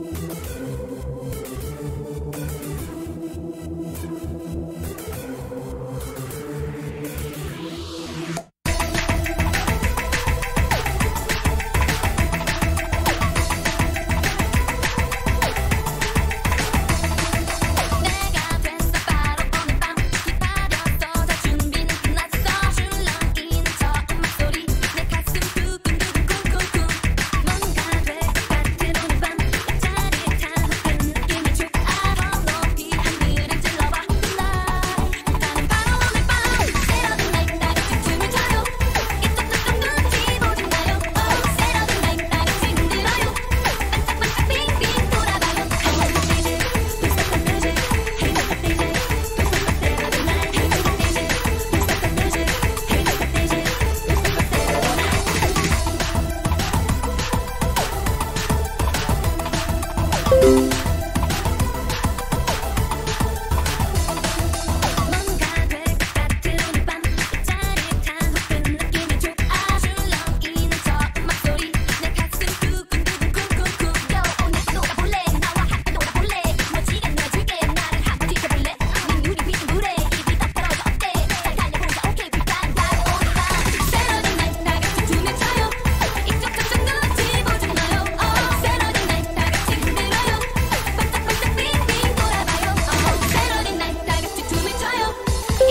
Thank you.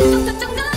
do Thank you.